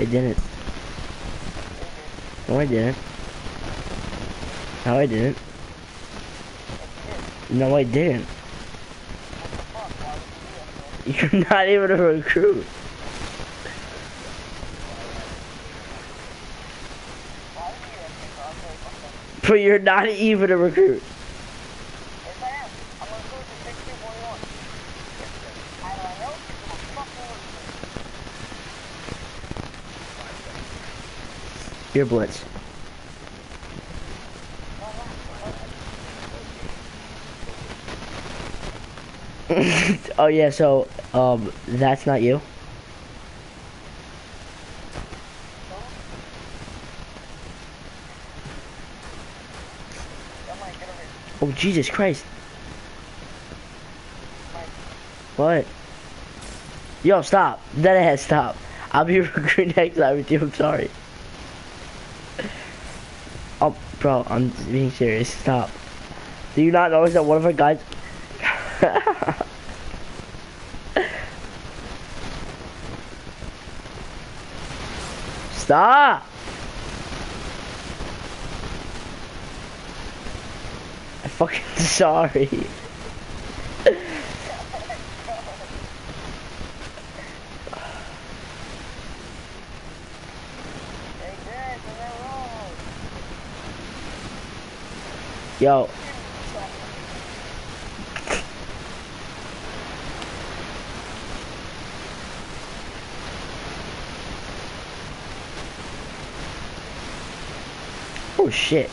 I didn't. No, I didn't. No, I didn't. No, I didn't. You're not even a recruit. But you're not even a recruit. You're blitz. oh yeah, so um that's not you? Oh Jesus Christ. What? Yo, stop. That ahead, stop. I'll be recruiting next time with you, I'm sorry. Bro, I'm being serious. Stop. Do you not notice that one of our guys... Stop! I'm fucking sorry. Yo. Oh shit.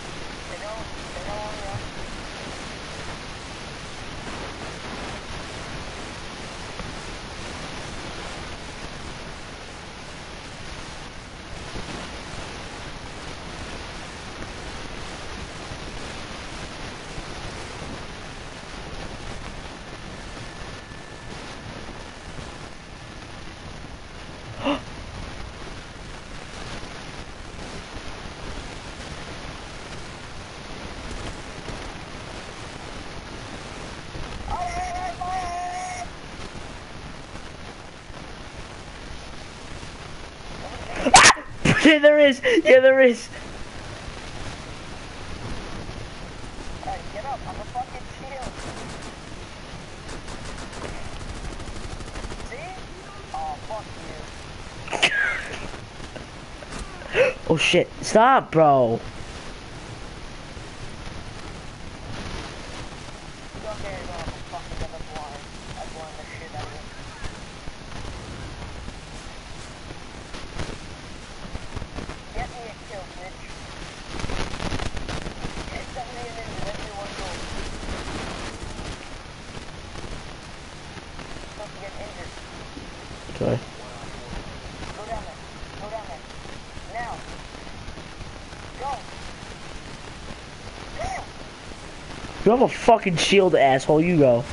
Yeah, there is. Yeah, there is. get up, I'm a fucking shield. See? Oh, fuck you. Oh shit. Stop, bro. You don't dare go up a fucking other blind. I blind the shit out of you. Get me a kill, bitch. Get somebody in there, let me one go. Supposed to get injured. Okay. Go down there. Go down there. Now. Go. Go. You have a fucking shield, asshole. You go.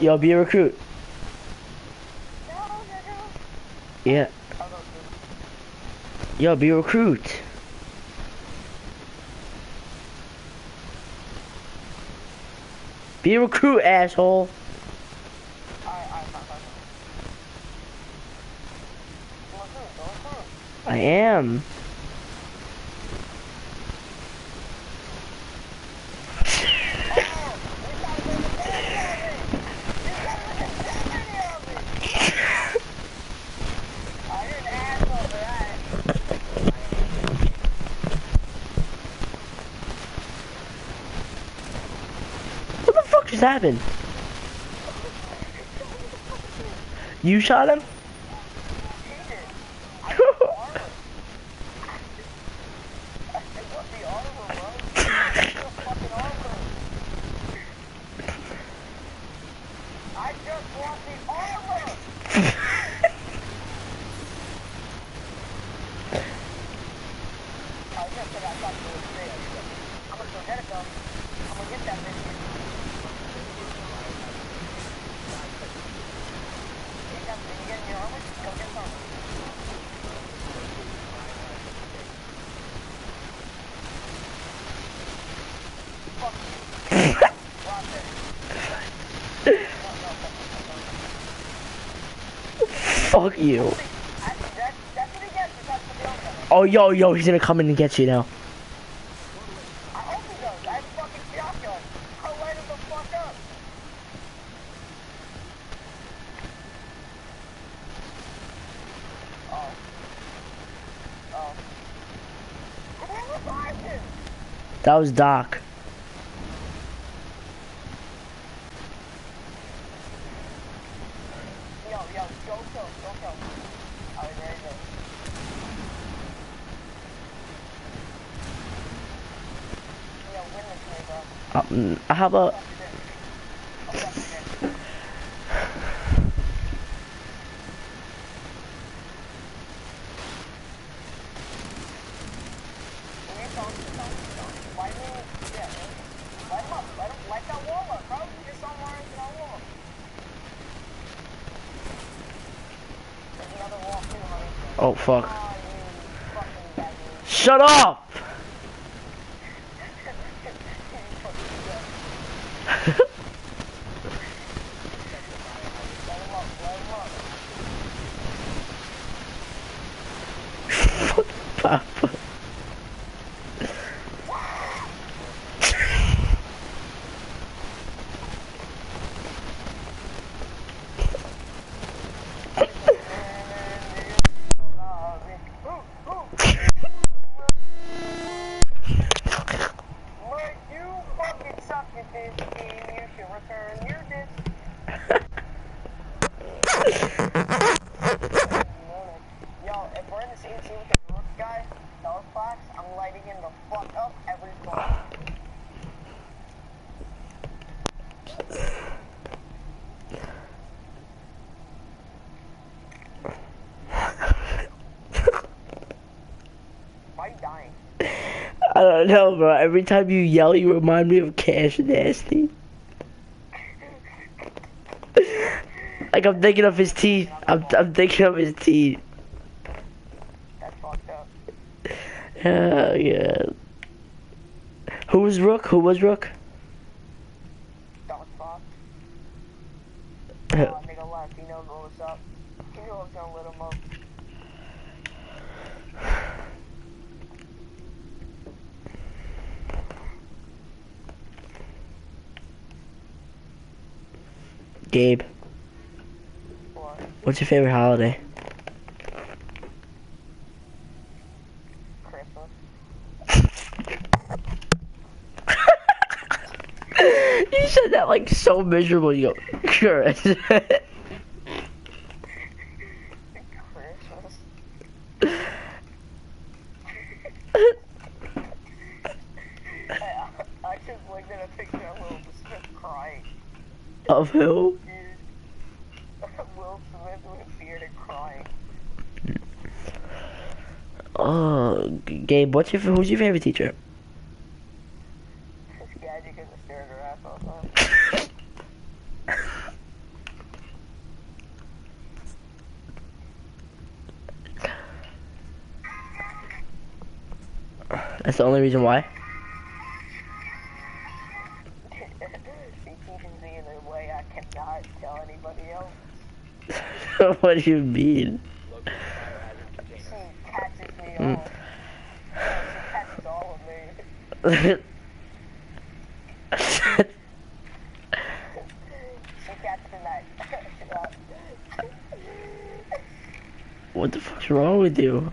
Yo, be a recruit. Yeah. Yo, be a recruit. Be a recruit, asshole. I am. Just happened? You shot him? I just want the armor! I just said I thought it was real. I'm gonna go get it though. I'm gonna get that bitch. You got you getting your armor? Go get some. Fuck you. Rock there. No, no, no, no, no. Fuck you. I, that, that's what he gets. That's what the other Oh, yo, yo, he's gonna come in and get you now. That was he does. I have a fucking shotgun. I'll light him the fuck up. Oh. Oh. Who revived him? That was Doc. Yo, yo, go kill, go kill. Alright, there you go. Yo, win this me, bro. Um, how about... Fuck you did. Oh, fuck you did. Who you talking to? Why do you, yeah, light him up, light him, light that wall up, bro. You're somewhere into that wall. There's another wall too, honey. Oh, fuck. Ah, you fucking bad news. Shut up! Let him up, let him up. Papa. Look, you fucking suck at this game. You should return your disc. Yo, if we're in the same team with the Rook guy, Dog Fox, I'm lighting him the fuck up every time. Why are you dying? I don't know, bro. Every time you yell, you remind me of Cash Nasty. like I'm thinking of his teeth. I'm, I'm thinking of his teeth. That's fucked up. Yeah, yeah. Who was Rook? Who was Rook? Fox. Uh, nigga left. He knows what's up. He knew I was gonna lit him up. Gabe, What? what's your favorite holiday? Like so miserable. You go, sure. Of who? Will Smith with beard and crying. Oh, Gabe, what's your who's your favorite teacher? That's the only reason why. what do you mean? What the fuck's wrong with you?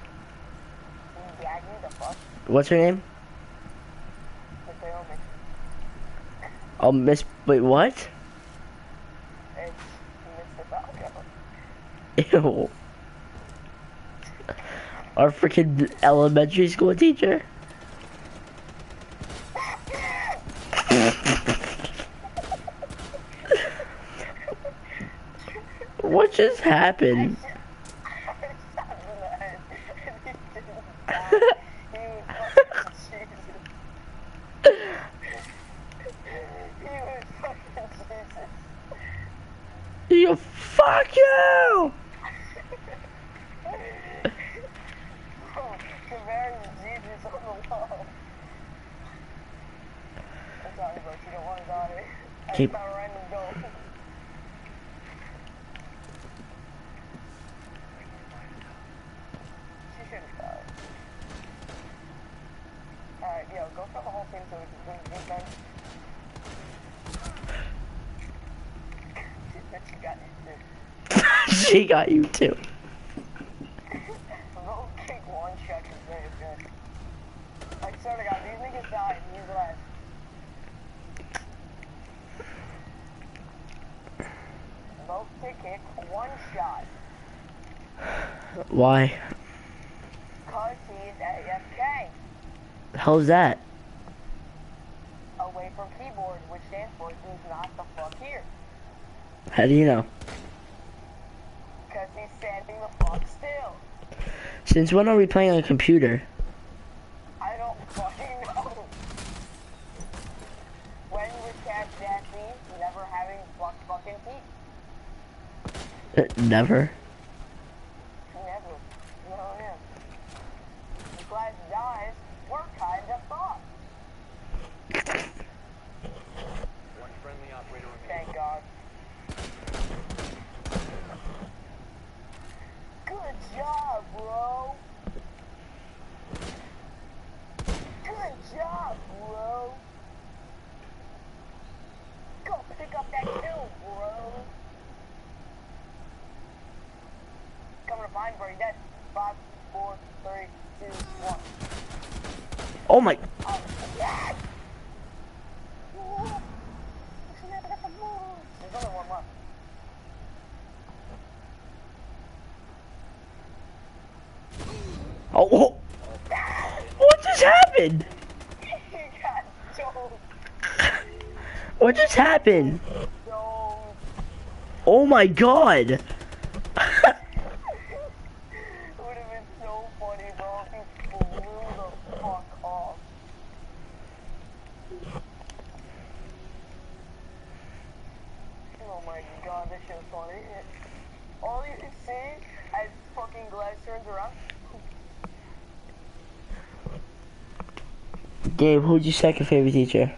What's her name? Oh, Miss. Wait, what? Ew. Our freaking elementary school teacher. what just happened? You fuck you! Keep- Alright, yo, go for the whole thing so we can win the defense. Bitch, you got it, dude. she got you too. Roll kick one shot is very good. I swear to God, these niggas died and he's left. Roll kick one shot. Why? Cause he's AFK. Hell's that? Away from keyboard, which stands for he's not the fuck here. How do you know? Cause he's standing the fuck still. Since when are we playing on a computer? I don't fucking know. When was Cat Jackie never having fuck fucking teeth? Uh. Never. No, no. If Glaz dies, we're kinda fucked. One friendly operator remaining. Thank God. Good job, bro. Good job, bro. Go pick up that kill, bro. Coming to find Brady dead. Five, four, three, two, one. Oh my. Oh, yes! There's only one left. Oh, oh. What just happened? he got so, What just happened? Oh my god. It would have been so funny, bro, if he blew the fuck off. God, this shit's funny. All you can see as fucking Glaz turns around, Gabe, who's your second favorite teacher?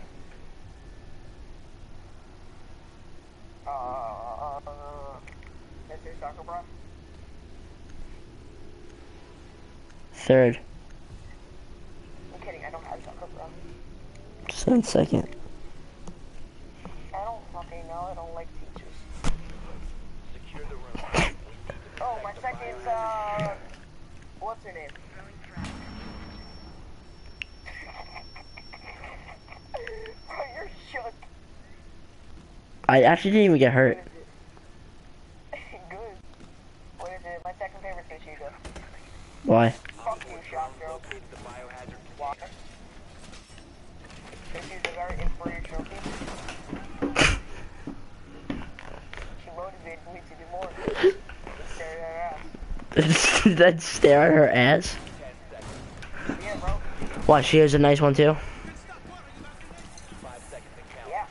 uh. Third. I'm kidding, I don't have Soccer Bro. Son second. I don't fucking know, I don't like teachers. Secure the room. Oh, my second's, uh, what's her name? Bro, you're shook. I actually didn't even get hurt. Good. What is it? My second favorite Toshiba. Why? Fuck you, shot girl. Located the biohazard Why? Toshiba's a very inspirational teacher. She motivated me to do more. Just stare at her ass. stare at her ass. Why, she has a nice one too? five seconds and count. Yeah.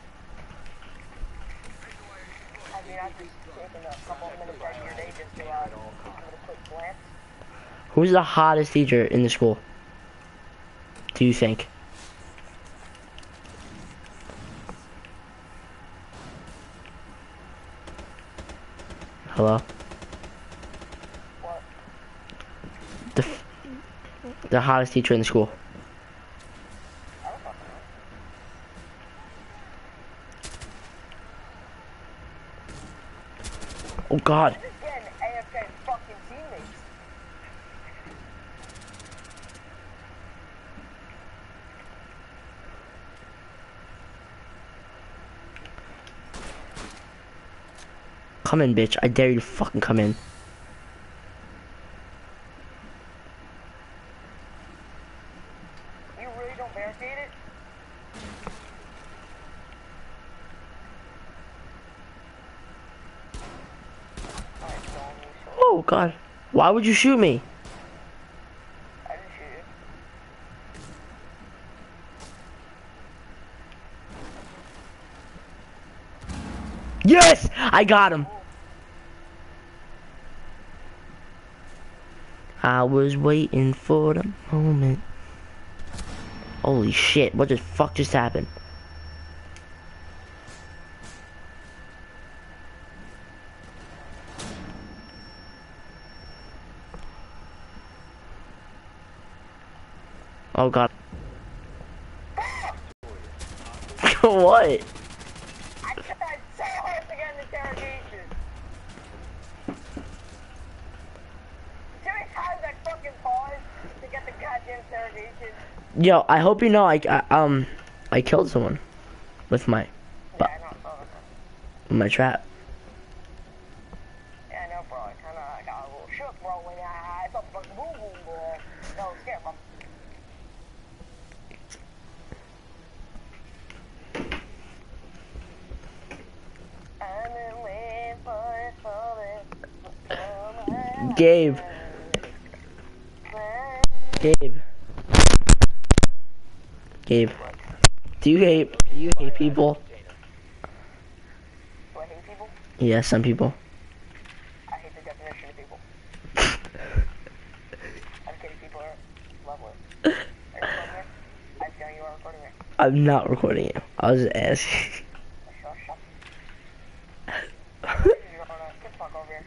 I mean, I've just taken a couple of minutes out of your day just to, uh, give it a quick glance. Who's the hottest teacher in the school? Do you think? Hello? What? The, the hottest teacher in the school. Oh god. Come in, bitch. I dare you to fucking come in. You really don't barricade it? Alright, so I'm used to it. Oh, God. Why would you shoot me? I didn't shoot you. Yes! I got him. I was waiting for the moment. Holy shit, what the fuck just happened? Oh god. what? Fucking paused to get the goddamn? Yo, I hope you know I, I um I killed someone with my Yeah, I know, bro. my trap. Yeah, I know, bro. I kinda I got a little shook, bro, when I, I saw boom boom, bro. No, I'm bro. I've been waiting for it, for it, for my Gabe. Gabe. Gabe. Do you hate do you hate people? Do I hate people? Yeah, some people. I hate the definition of people. I'm kidding, people are lovely. Are you recording here? I'm telling you are recording here. I'm not recording you. I was just asking. Shut, shut. You're gonna get the fuck over here.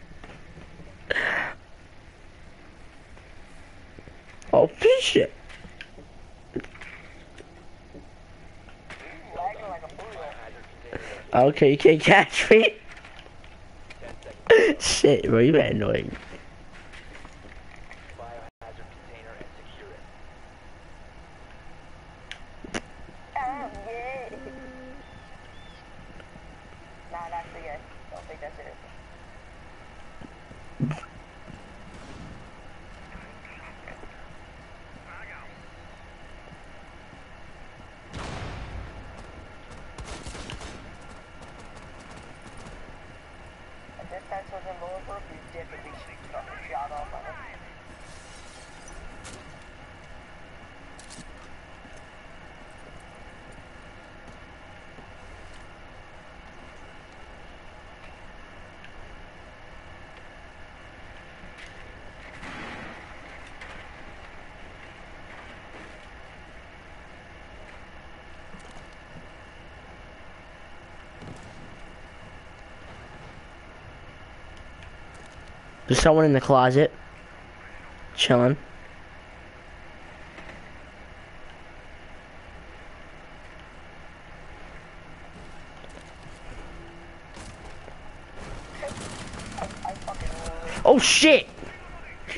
oh shit. You're lagging like a bullet. Okay, you can't catch me. shit, bro, you been annoying. Nah, gay. Don't. If this fence wasn't bulletproof, you definitely fucking shot off on it. There's someone in the closet. Chilling. Oh shit!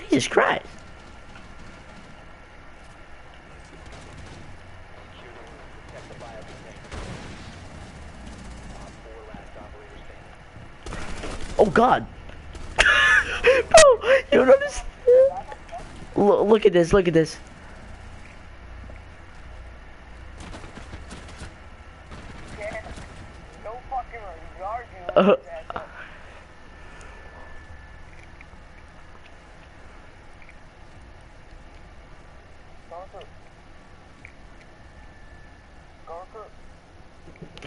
Jesus Christ. Oh the room. Protect the biocontainer. Op four last operator standing. Oh god. Bro, you don't understand. Look, look at this, look at this. No fucking. Uh, asshole. Go recruit. Go recruit.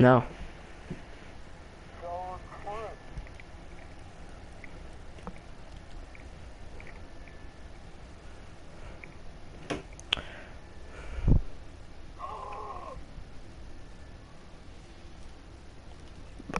No. Go recruit. Are you fucking scumbag? Compare got taken from there. Alright, yo, we got a losing shroud. Can that, ha- can that be arranged? Barricade the room. We need to protect the biohazard container. Oh, fuck me.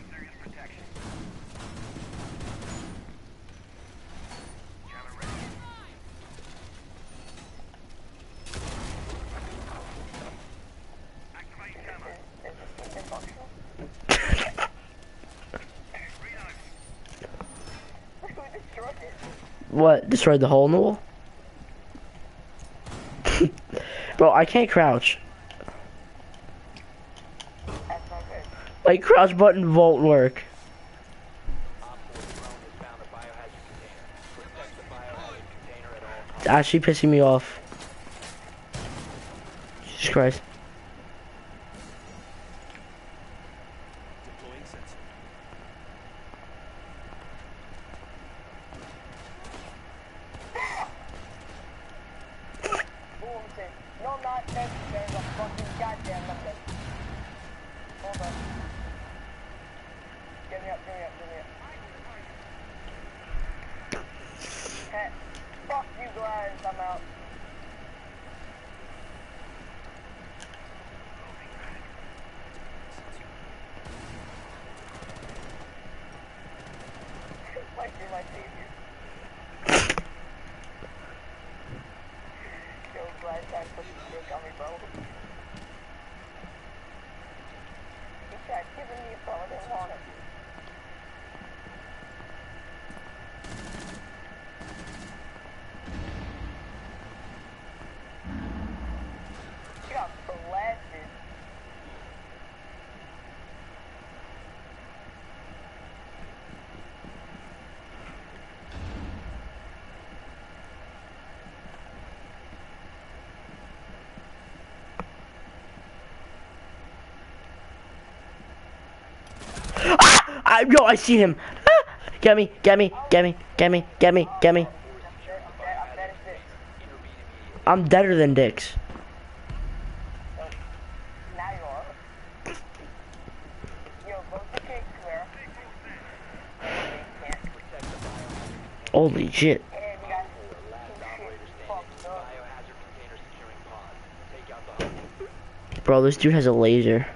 What? Destroyed the hole in the wall? Bro, I can't crouch. Like, crouch button won't work. Ah, it's actually pissing me off. Jesus Christ. I, yo, I see him. Ah, get me, get me, get me, get me, get me, get me. I'm deader than dicks. Holy shit. Bro, this dude has a laser.